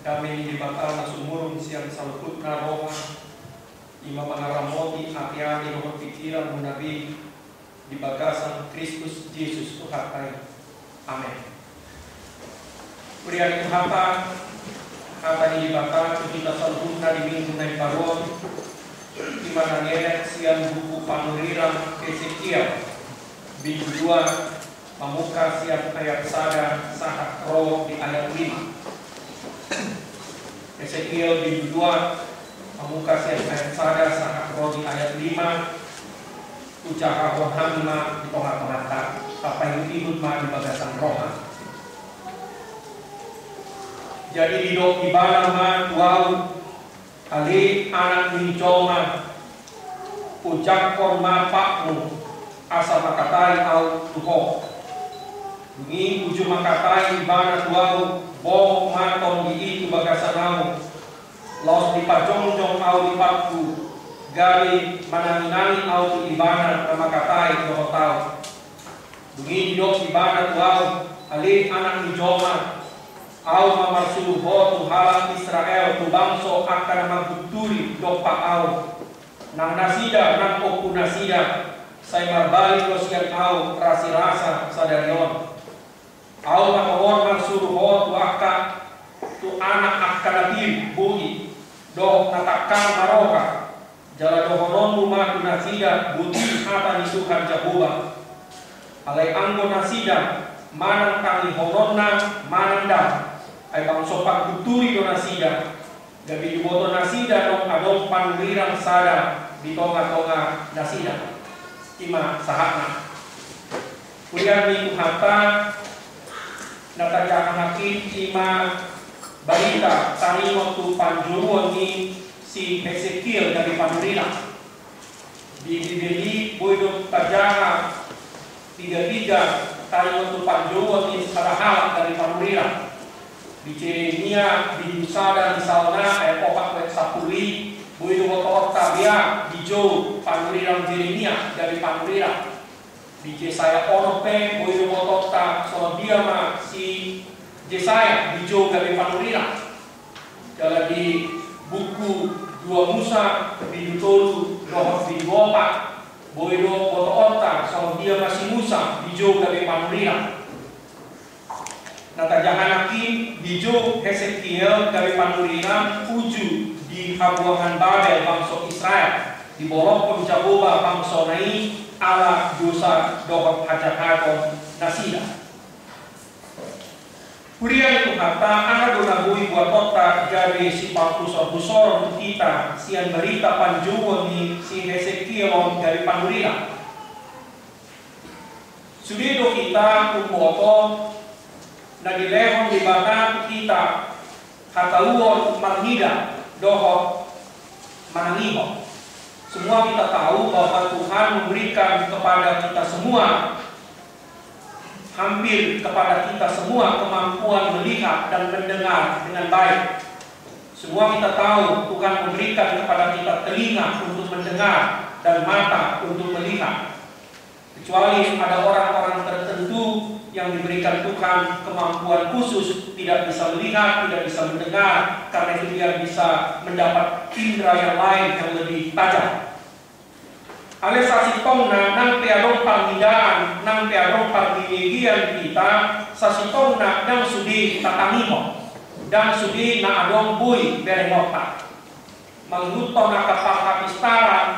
kami di bakal na sumurong siyang salukut na roha ima pangaramoti apiani mga pikiran nabi di bagasan Kristus Jesus Tuhan kami. Amen. Kurian hapa hapa ni baka kita salukut di minggu na iparon di mana ngelek siang buku panuriram Ezekiel minggu dua Pamuka siap ayat sada sahat roh di ayat 5 Ezekiel di 2 Pamuka siap ayat sada sahat roh di ayat 5 Ucaha rohamima di tengah-tengah Apa yang ikut ma di bagasan roh Jadi di dok ibadah ma tuau Ali anak ni coma Ucap korma pakmu Asa makatai au tuho Bungi uju makatai ibana tuau boh maton di itu Los di pajong-jong au di patku Gali mananginani au di ibana na makatai doho tau. Bungi dok ibana tuau Ali anak ni joma. Au mamarsulu ho tu halang Israel tu bangso akan maguturi dopa au. Nang nasida nang oku nasida Saya marbali lo siang au rasi rasa sadarion Au makawon man suruh ho tu anak akka nabi buhi do natakkan maroka. Jala do tu nasida buti hata ni Tuhan Jehovah. Alai anggo nasida manang kali hononna mananda ay bang sopak kuturi do nasida. Gabi juboto nasida dong adong panlirang sada di tonga-tonga nasida. Ima sahana Kuliah ni hata natajangan hakim ima balita tani waktu panjuruan ni si Ezekiel dari Panurina di Bibeli boydo tajaga tiga-tiga tani waktu panjuruan ni Sarahal dari Panurina di Jeremia di Musa dan di Salna ayat opak ayat sapuli boydo waktu tabia di Jo Panurina Jeremia dari Panurina di Jesaya Orope Boyo Motota Solodiama si Jesaya di Jo Gabe Panurira. Kalau di buku dua Musa di Dutolu Roh di Bopa Boyo Motota Solodiama si Musa di Jo Gabe Panurira. Nata Jahanaki di Jo Hezekiel Gabe Panurira uju di Habuangan Babel bangsa Israel. Di bolok penjaboba bangsa Nai ala dosa dohok hajakakon nasida. Kuria itu kata, ana dona bui buat kota jadi si busor busor kita sian berita panjuwon ni si Hezekiel dari Pandurila. Sudido kita kumboto na dilehon di batang kita kataluon marnida dohok manangiho. Semua kita tahu bahwa Tuhan memberikan kepada kita semua hampir kepada kita semua kemampuan melihat dan mendengar dengan baik. Semua kita tahu Tuhan memberikan kepada kita telinga untuk mendengar dan mata untuk melihat. Kecuali ada orang-orang tertentu yang diberikan Tuhan kemampuan khusus tidak bisa melihat, tidak bisa mendengar karena itu dia bisa mendapat indera yang lain yang lebih tajam. Ale sasitongna nang peadong pangidaan, nang peadong panggigian kita, sasitongna nang sudi tatangiho, dan sudi na adong bui berengota. Mangguto na kapakapistaran,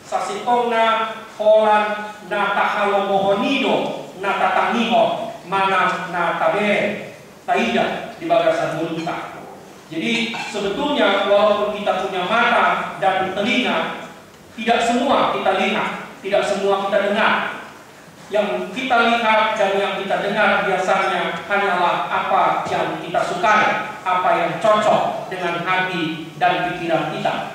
sasitongna holan na tahalomohonido na tatangiho, mana na tabe, taida di bagasan multa. Jadi sebetulnya walaupun kita punya mata dan telinga, tidak semua kita lihat, tidak semua kita dengar. Yang kita lihat dan yang kita dengar biasanya hanyalah apa yang kita sukai, apa yang cocok dengan hati dan pikiran kita.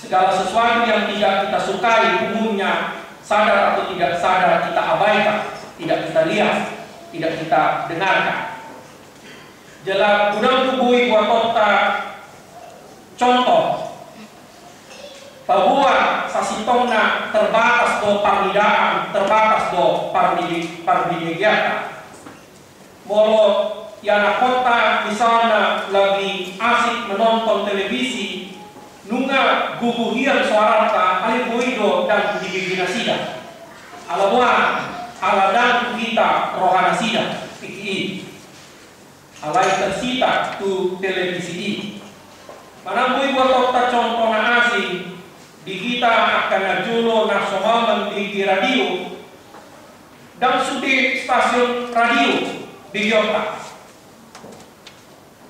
Segala sesuatu yang tidak kita sukai umumnya sadar atau tidak sadar kita abaikan, tidak kita lihat, tidak kita dengarkan. Jelas gudang tubuh ibu kota contoh bahwa sasitongna terbatas do parnidaan, terbatas do parnidigiata. Molo yana kota misalnya lagi asik menonton televisi, nunga guguhian suara ta aliboido dan digigina sida. Alamuan, Alabuan aladan kita rohana sida piki alai tersita tu televisi mana bui buat contoh na asing di kita akan najulo nasional di radio dan sudi stasiun radio di Yota.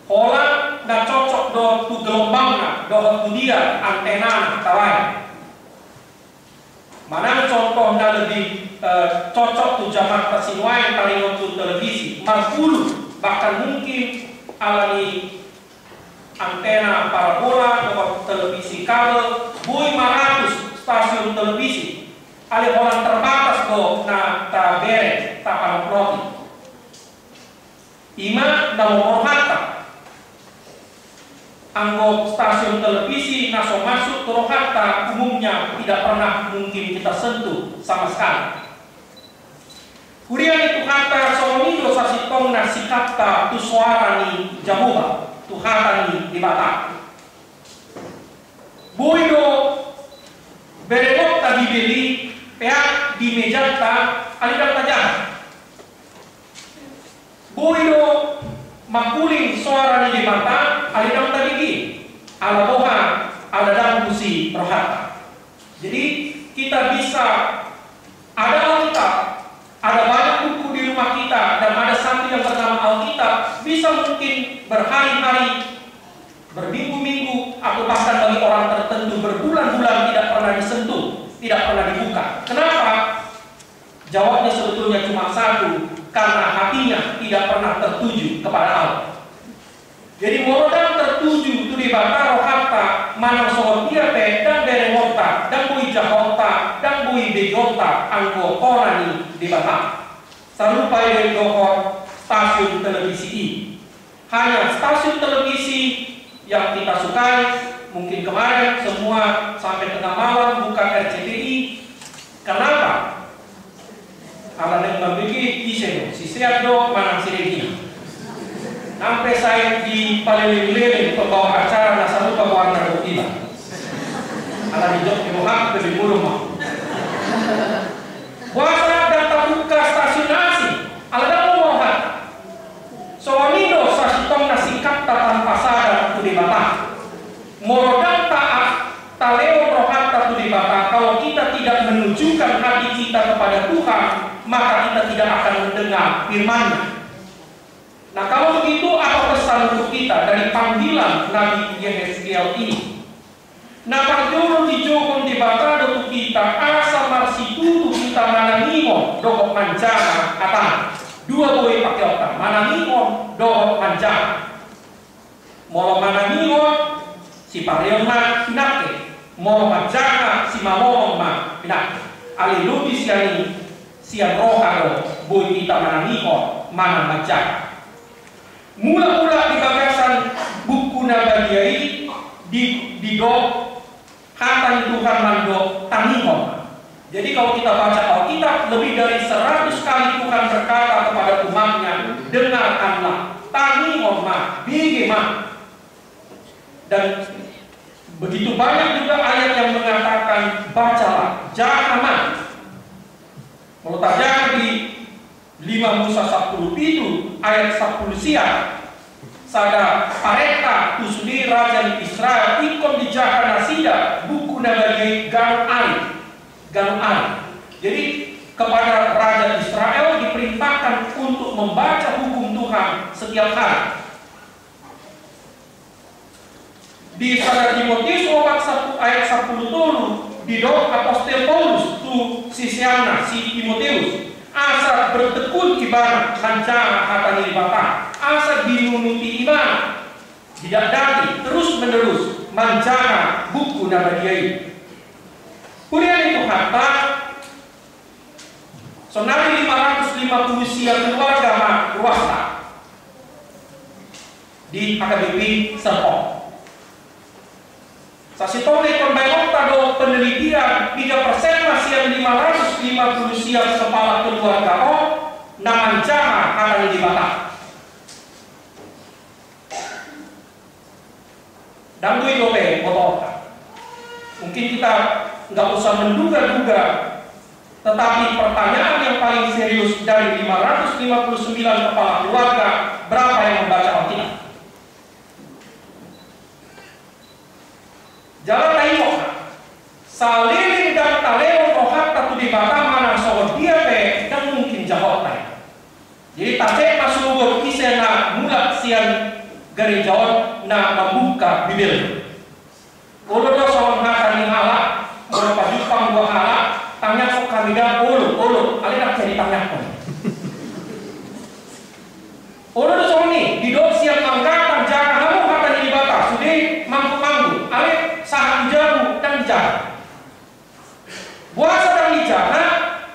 Hola na cocok do tu gelombang do dia antena tawai. Mana contoh na lebih uh, cocok tu zaman persinuai paling tu televisi, marpulu bahkan mungkin alami antena parabola atau televisi kabel, bui 500 stasiun televisi. Ali orang terbatas ko na ta bere ta panoproti. Ima na mohorhata Anggo stasiun televisi naso masuk ke Rohata umumnya tidak pernah mungkin kita sentuh sama sekali. Kemudian itu kata somido sasitong na sikapta tu suara ni jamuba tu hata ni di bata. Buido beremot tadi beli pihak di meja ta alidang tajam. Buido makuling suara di mata alidang tabigi ala boha ala dalam kusi rohata. Jadi kita bisa ada Alkitab, ada banyak buku di rumah kita dan ada satu yang bernama Alkitab bisa mungkin berhari-hari, berminggu-minggu atau bahkan bagi orang tertentu berbulan-bulan tidak pernah disentuh, tidak pernah dibuka. Kenapa? Jawabnya sebetulnya cuma satu, karena hatinya tidak pernah tertuju kepada Allah. Jadi modal tertuju itu di bata rohata mana dia pe dan berengota dan bui jahota dan bui bejota anggo korani di bata. Sarupa yang dohor stasiun televisi ini. Hanya stasiun televisi yang kita sukai mungkin kemarin semua sampai tengah malam buka RCTI. Kenapa? Ala yang membagi isen si sehat do manang siregi sampai saya di paleleng-leleng pembawa acara nasa lupa warna rutila ala jok di mohak lebih mah puasa dan terbuka stasiun nasi ala dan mohak soamido sasitong nasi kapta tanpa sadar tu di batang morodang taat taleo rohat tu di batang kalau kita tidak menunjukkan hati kita kepada Tuhan maka kita tidak akan mendengar firman-Nya. Nah, kalau begitu apa pesan untuk kita dari panggilan Nabi Yeskiel ini? Nah, parjuru di jokon di bata untuk kita asa marsi tutu kita mananimo dokok manjana kata dua boy pakai otak mananimo dokok manjana molo mananimo si parion ma pinake molo manjana si mamong ma. Pinake alilu siani siang roharo boy kita mananiko mana macam mula-mula di bagasan buku nabadiai di di do kata Tuhan mando tanihon jadi kalau kita baca Alkitab lebih dari 100 kali Tuhan berkata kepada umatnya dengarkanlah tanihon ma. Bigi dan begitu banyak juga ayat yang mengatakan bacalah jangan kalau tajam di 5 Musa 10 itu ayat 10 siang. Sada pareka tusudi raja di Israel ikon di jahana sida buku nabagi ali garu ali jadi kepada raja Israel diperintahkan untuk membaca hukum Tuhan setiap hari di sada Timotius ayat 10 tolu di doa apostel Paulus tu sisiana si Timoteus. Asa bertekun ibarat lancar kata diri Bapa. Asa dinunuti iman tidak dati terus menerus menjaga buku nabadiai kemudian itu kata sonari 550 siap keluarga ruasta. Di AKBP Serpong Sasitone konbayong tado penelitian 3% masih yang 550 siap kepala keluarga O naman jaha akan di Batak. Dan dui dope. Mungkin kita nggak usah menduga-duga, tetapi pertanyaan yang paling serius dari 559 kepala keluarga, berapa yang membaca Alkitab? Jalan tengok, saliling dan taleo rohat tatu di bata mana soal dia pe dan mungkin jawab Jadi tak masuk kisah mula sian gereja na membuka Bibel. Ulo do sa mga kaningala, ulo pajupang dua hala, tanya ko kanida ulo, ulo, alin nak jadi tanya ko. Ulo do sa ni, di do siang angkatan jaga kamu kata di bata, sudi mampu mampu, alin saham jamu dan jaga. Buasa dan jaga,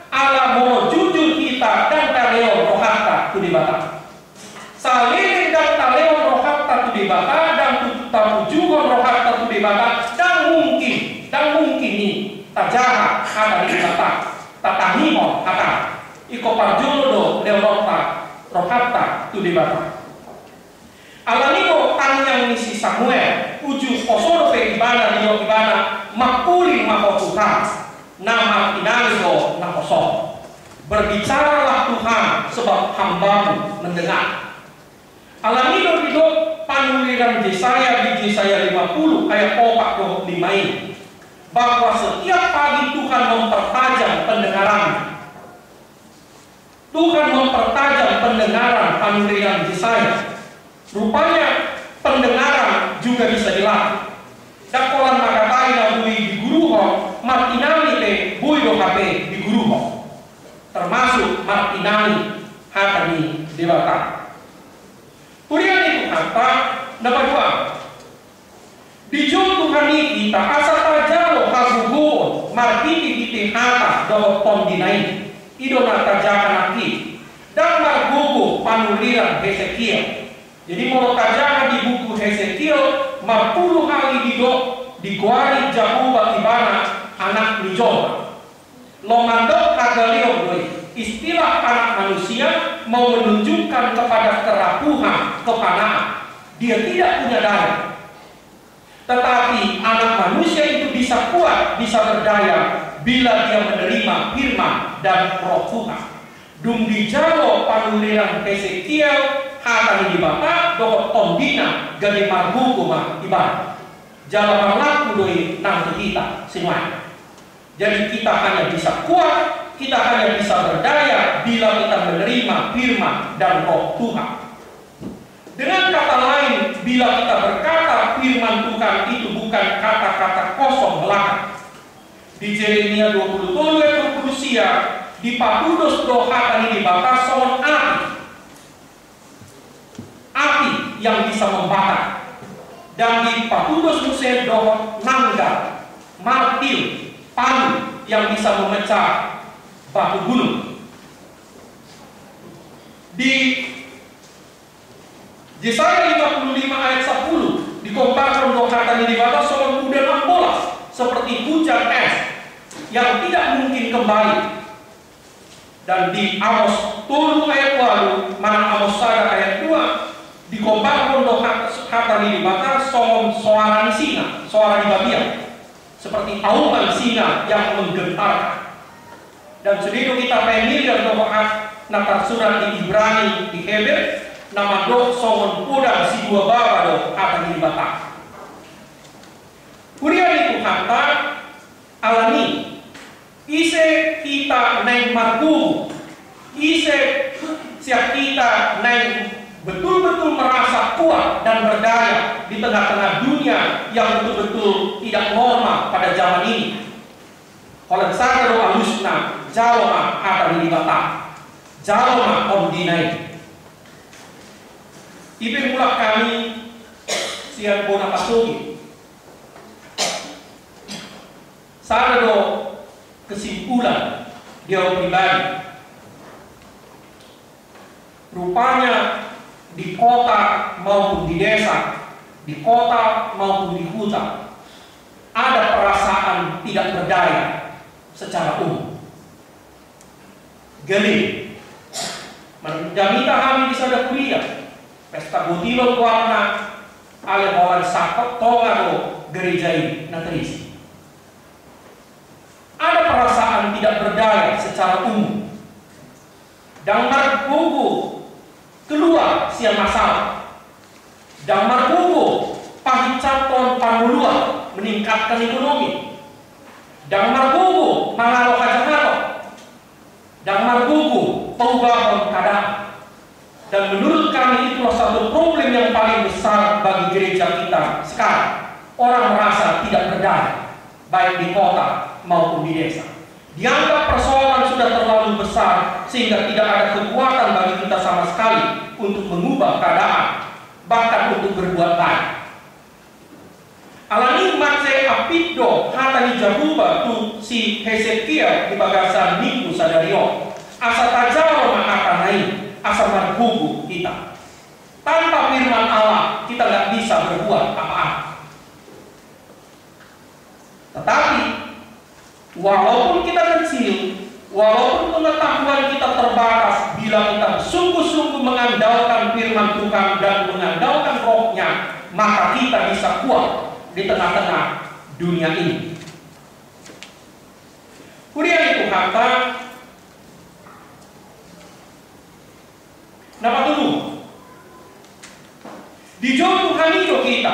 ala mau jujur kita dan taleo rohata tu di bata. Salin dan taleo rohata tu di bata dan tamu juga rohata tu di bata dan mungkin dan mungkin ni tajaha kata di bata tatahimo kata iko parjulo leorota rohata tu di bata Alaniko tanyang ni si Samuel uju posoro pe ibana di ibana makuli mako Tuhan nama inaligo na kosong berbicaralah Tuhan sebab hambamu mendengar. Alamido panuliran Yesaya di Yesaya 50 ayat 45 ini bahwa setiap pagi Tuhan mempertajam pendengaran. Tuhan mempertajam pendengaran panuliran Yesaya. Rupanya pendengaran juga bisa dilatih. Dakolan makatai na di guru ho, martinani te bui do hape di guru ho. Termasuk martinani hatani dewata. Kurian itu kata dapat dua. Dijung Tuhan kita asa tajalo kaguguon martiti titi hata do pondinai idona tajakan aki dan margugu panuliran Hezekiel. Jadi mau tajakan di buku Hezekiel marpuluh kali dido dikuari Jahuba ibana anak Nijoma. Lomandok kagalio doi istilah anak manusia mau menunjukkan kepada kerapuhan, kepanaan. Dia tidak punya daya. Tetapi anak manusia itu bisa kuat, bisa berdaya bila dia menerima firman dan roh Tuhan. Dung dijalo panuliran Hezekiel hatani di bata dohot tondina gani marhuku ma ibadah. Jalan laku doi nang kita semua. Jadi kita hanya bisa kuat kita hanya bisa berdaya bila kita menerima firman dan roh Tuhan. Dengan bila kita berkata firman Tuhan itu bukan kata-kata kosong belaka. Di Jeremia 20 ayat 20 sia, di patudos doha ini dibakar son api. Api yang bisa membakar. Dan di patudos musim doha nangga, martil, panu yang bisa memecah batu gunung. Di Yesaya 55 ayat 10 dikomparkan untuk kata ini kata soal udara bola seperti hujan es yang tidak mungkin kembali. Dan di Amos 10 ayat lalu, mana Amos saya ayat 2 dikomparkan untuk kata ini kata soal suara singa, suara di babian seperti auman singa yang menggetarkan dan sudido kita pemilir doa natar surat di Ibrani di Heber nama do songon puda si dua baba do akan di bata. Kuria itu kata alami ise kita naik marku ise siap kita naik betul-betul merasa kuat dan berdaya di tengah-tengah dunia yang betul-betul tidak normal pada zaman ini. Kalau doa alusna jalma akan dibata om dinai Ibe mulak kami siang bona pasugi Sana do kesimpulan dia pribadi Rupanya di kota maupun di desa Di kota maupun di hutan Ada perasaan tidak berdaya secara umum Gali. Menjamita kami bisa ada kuliah. Pesta butilo warna ale orang sakot gereja ini nanti ada perasaan tidak berdaya secara umum. Dan marbugu keluar siang masalah. Dan marbugu pahit caton panulua meningkatkan ekonomi. Dan mangalo kacamata. Dan marbugu perubahan keadaan. Dan menurut kami itulah satu problem yang paling besar bagi gereja kita sekarang. Orang merasa tidak berdaya, baik di kota maupun di desa. Dianggap persoalan sudah terlalu besar sehingga tidak ada kekuatan bagi kita sama sekali untuk mengubah keadaan, bahkan untuk berbuat baik. Alani matse apido hatani jahuba tu si Hezekiah di bagasan minggu sadario. Asa tajaro nain, asa marhubu kita. Tanpa firman Allah kita nggak bisa berbuat apa-apa. Tetapi Walaupun kita kecil, walaupun pengetahuan kita terbatas, bila kita sungguh-sungguh mengandalkan firman Tuhan dan mengandalkan rohnya, maka kita bisa kuat di tengah-tengah dunia ini. Kemudian itu kata Nama dulu Di Tuhan itu kita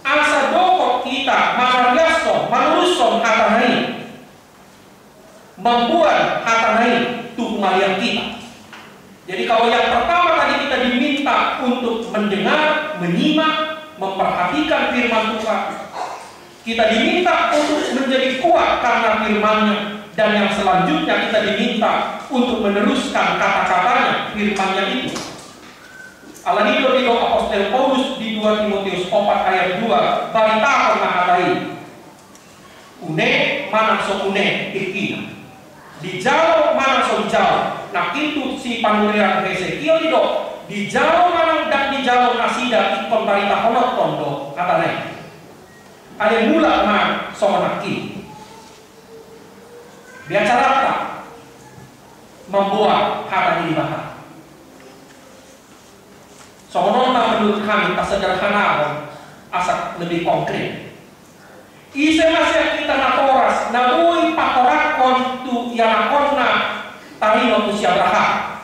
Asa dokok kita Maragasto Manuruson hatanai membuat hatanai tuhmalian kita. Jadi kalau yang pertama tadi kita diminta untuk mendengar, menyimak, memperhatikan firman Tuhan. Kita diminta untuk menjadi kuat karena firmannya. Dan yang selanjutnya kita diminta untuk meneruskan kata-katanya, firmannya itu. Alanido di Apostel Paulus di 2 Timotius 4 ayat 2 Barita pernah katai Une mana so une ikina Dijauh mana so dijauh. Nah itu si panurian Hezekiel itu dijauh mana dan dijauh nasida ikon barita honot tondo kata naik. Ada mula ma so naki. Biasa membuat kata ini bahas. Soalnya menurut kami tak sederhana asal lebih konkret. Isa masih kita natoras, nabui pakorakon tu yanakon na tarino tu si Abraham.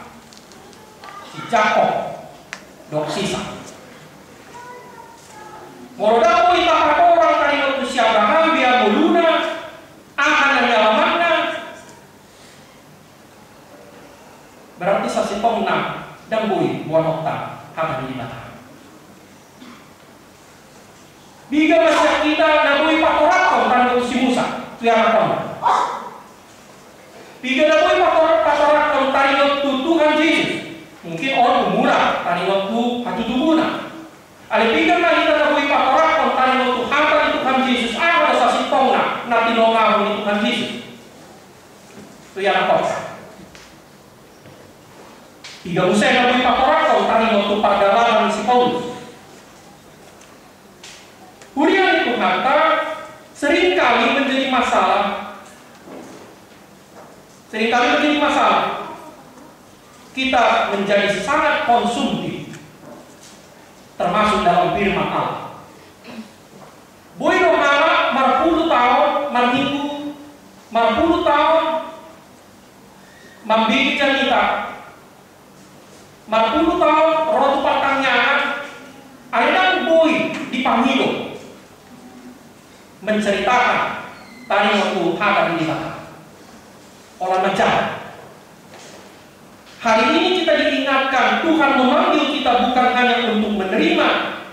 Si Jacob, dok sisa. Moroda pun pakorak tarino tu si Abraham biar muluna akan yang dalamannya. Pengna dan bui buah otak akan di mana. Biga masih kita nabui pakorakon tanda si Musa, tiarakon. Biga nabui pakorakon tadi waktu Tuhan Yesus. Mungkin orang murah tadi waktu hatu tubuna. Ada biga na kita nabui pakorakon tadi waktu hata di Tuhan Yesus. Ada sasi pongna nanti nongamu di Tuhan Yesus. Iga usai napoy paparakaw tani waktu to pagalaman si Paulus. Kurian itu kata sering kali menjadi masalah. Seringkali menjadi masalah. Kita menjadi sangat konsumtif. Termasuk dalam firman Allah. Boy no mar marpuluh tahun, marminggu, marpuluh tahun, mambigit kita 40 tahun rotu pertanyaan akhirnya boy di Pangilo menceritakan tadi waktu hadap di sana olah macam Hari ini kita diingatkan Tuhan memanggil kita bukan hanya untuk menerima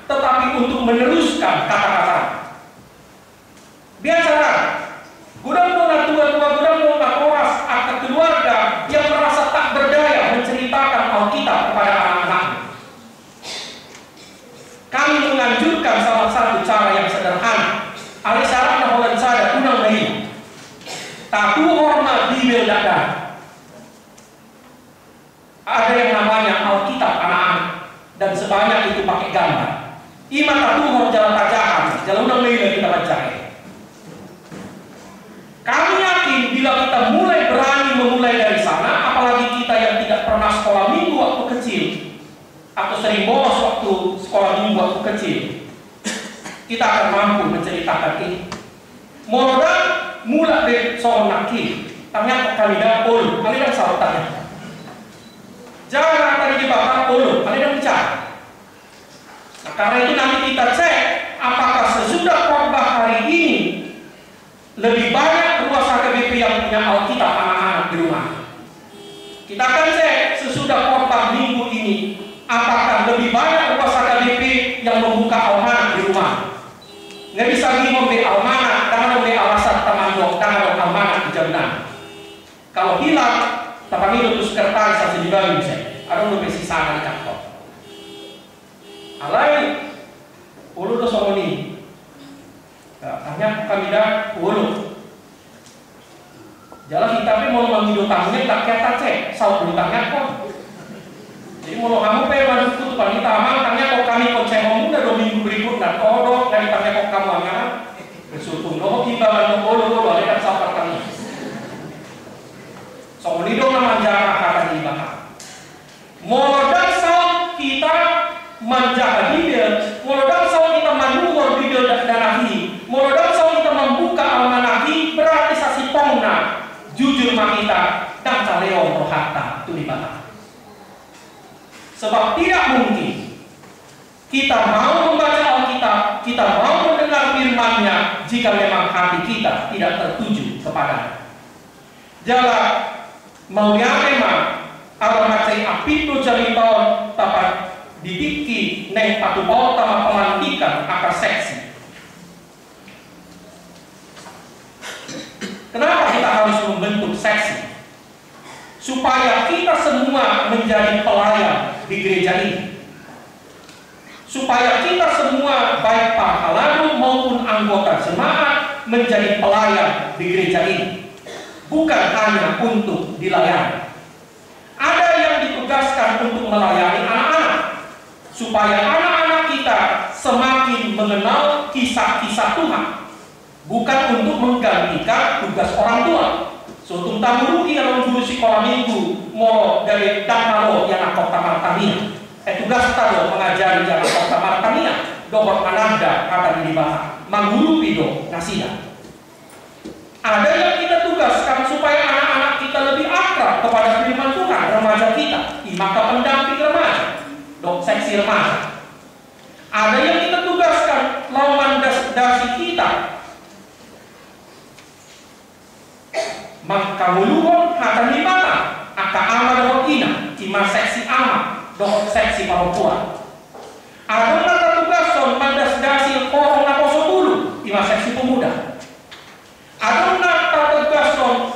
Tetapi untuk meneruskan kata-kata. Biasa. Gudang Donat dada. Ada yang namanya Alkitab anak-anak dan sebanyak itu pakai gambar. Ima tatu jalan tajakan, jalan unang lain kita baca. Kami yakin bila kita mulai berani memulai dari sana, apalagi kita yang tidak pernah sekolah minggu waktu kecil, atau sering bolos waktu sekolah minggu waktu kecil, kita akan mampu menceritakan ini. Modal mula dari seorang. Dah polo, kami dah salah tanya. Jangan tadi di polo, kami dah bicara. Nah, karena itu nanti kita cek apakah sesudah khotbah hari ini lebih banyak ruas HKBP yang punya Alkitab anak-anak di rumah. Kita akan cek sesudah khotbah minggu ini apakah lebih banyak ruas HKBP yang membuka almanak di rumah. Nggak bisa lagi Kalau hilang, itu sekretaris harus dibagi saya. Ada lebih sisa di kantor. Alai, ulu do somoni. Tanya kami dah ulu. Jalan kita pun mau mengido tamunya tak kata cek, sau tanya kok. Jadi mau kamu pe madu kutu pani tamang tanya kok kami konsep muda dua minggu berikut dan kodok dari tanya kok kamu angin bersutung no kita madu ulu kami. Jarak kata di bahas. Modal saut kita menjaga bibir, modal saut kita menunggu bibir dan ahi, modal saut kita membuka almanahi berarti sasi pongna jujur kita dan caleo rohata itu di bahas. Sebab tidak mungkin kita mau membaca Alkitab, kita mau mendengar firman-Nya jika memang hati kita tidak tertuju kepada Jala mau memang kalau macai api itu jadi tahun tapat dibiki neng patu bawah tama pemandikan akar seksi. Kenapa kita harus membentuk seksi? Supaya kita semua menjadi pelayan di gereja ini. Supaya kita semua baik pahlawan maupun anggota jemaat menjadi pelayan di gereja ini bukan hanya untuk dilayani. Ada yang ditugaskan untuk melayani anak-anak, supaya anak-anak kita semakin mengenal kisah-kisah Tuhan, bukan untuk menggantikan tugas orang tua. Sotung tamuruki yang dulu sekolah minggu mau dari Dakaro yang kota Martania. Eh tugas tado mengajari jalan kota Martania. Dobor ananda kata di bahasa. Mangguru pido nasidah. Ada yang kita tugaskan supaya anak-anak kita lebih akrab kepada firman Tuhan, remaja kita, maka pendamping remaja, dok seksi remaja. Ada yang kita tugaskan lawan dasi kita, maka muluhon hata mana, aka ama dok ina, ima seksi ama, dok seksi perempuan. Ada yang kita tugaskan mandas dasi korong nakoso dulu, ima seksi pemuda. Ada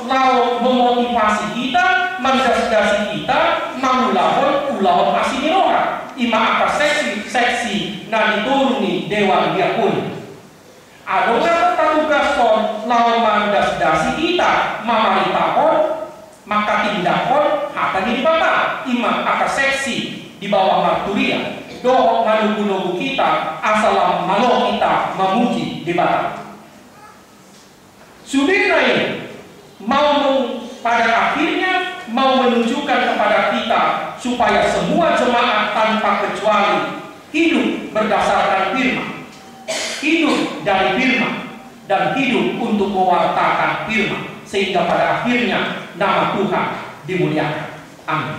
lau memotivasi kita, mendasdasi kita, mangulahon ulahon masih minora. Ima apa seksi, seksi, na dituruni dewan dia pun. Ada nata tegason lau mendasdasi kita, mamaritaon, maka tindakon, hata di bata. Ima apa seksi di bawah marturia. Doh maluku kita, asal malo kita memuji di bata. Sudina ini mau pada akhirnya mau menunjukkan kepada kita supaya semua jemaat tanpa kecuali hidup berdasarkan firman, hidup dari firman, dan hidup untuk mewartakan firman sehingga pada akhirnya nama Tuhan dimuliakan. Amin.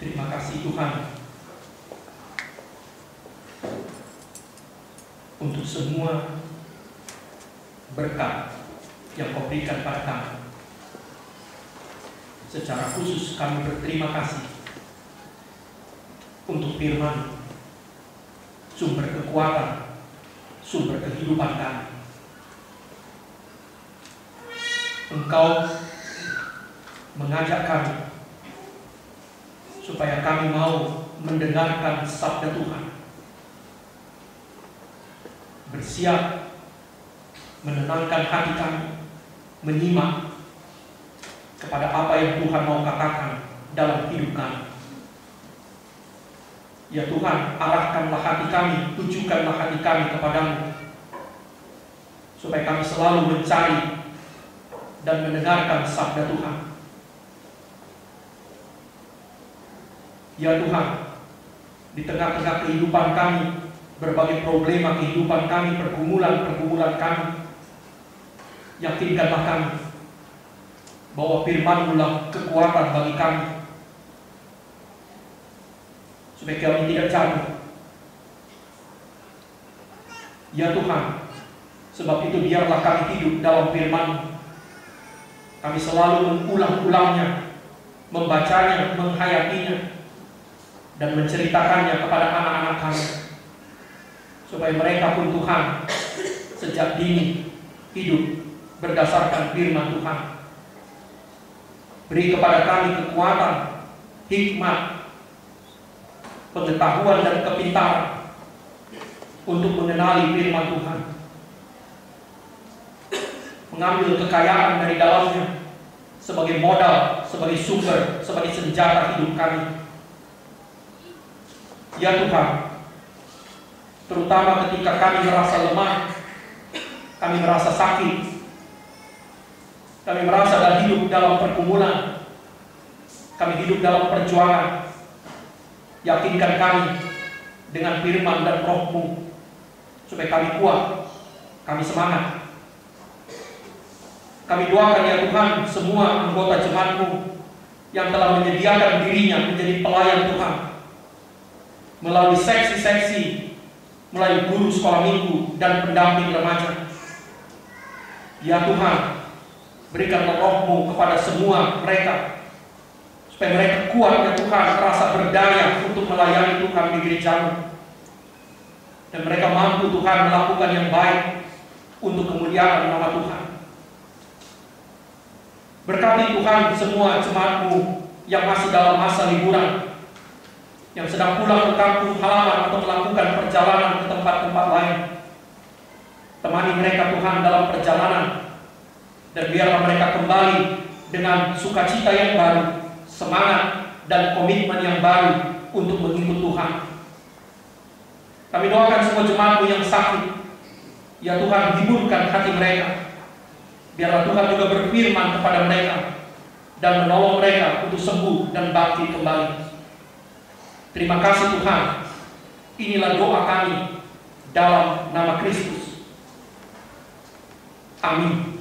Terima kasih Tuhan untuk semua berkat yang kau berikan pada kami. Secara khusus kami berterima kasih untuk firman sumber kekuatan, sumber kehidupan kami. Engkau mengajak kami supaya kami mau mendengarkan sabda Tuhan bersiap menenangkan hati kami, menyimak kepada apa yang Tuhan mau katakan dalam hidup kami. Ya Tuhan, arahkanlah hati kami, tujukanlah hati kami kepadamu, supaya kami selalu mencari dan mendengarkan sabda Tuhan. Ya Tuhan, di tengah-tengah kehidupan kami, berbagai problema kehidupan kami, pergumulan-pergumulan kami. Yakinkanlah kami bahwa firman lah kekuatan bagi kami. Supaya kami tidak jatuh. Ya Tuhan, sebab itu biarlah kami hidup dalam firman Kami selalu mengulang-ulangnya, membacanya, menghayatinya, dan menceritakannya kepada anak-anak kami. Supaya mereka pun Tuhan sejak dini hidup berdasarkan firman Tuhan. Beri kepada kami kekuatan, hikmat, pengetahuan dan kepintaran untuk mengenali firman Tuhan. Mengambil kekayaan dari dalamnya sebagai modal, sebagai sumber, sebagai senjata hidup kami. Ya Tuhan, terutama ketika kami merasa lemah, kami merasa sakit, kami merasa dan hidup dalam pergumulan, kami hidup dalam perjuangan. Yakinkan kami dengan firman dan rohmu, supaya kami kuat, kami semangat. Kami doakan ya Tuhan semua anggota jemaatmu yang telah menyediakan dirinya menjadi pelayan Tuhan melalui seksi-seksi, melalui guru sekolah minggu dan pendamping remaja. Ya Tuhan, berikanlah rohmu kepada semua mereka supaya mereka kuat ya Tuhan merasa berdaya untuk melayani Tuhan di gerejamu. Dan mereka mampu Tuhan melakukan yang baik untuk kemuliaan nama Tuhan. Berkati Tuhan semua jemaatmu yang masih dalam masa liburan, yang sedang pulang ke kampung halaman atau melakukan perjalanan ke tempat-tempat lain. Temani mereka Tuhan dalam perjalanan, dan biarlah mereka kembali dengan sukacita yang baru, semangat dan komitmen yang baru untuk mengikut Tuhan. Kami doakan semua jemaatmu yang sakit, ya Tuhan hiburkan hati mereka, Biarlah Tuhan juga berfirman kepada mereka dan menolong mereka untuk sembuh dan bangkit kembali. Terima kasih Tuhan. Inilah doa kami dalam nama Kristus. Amin.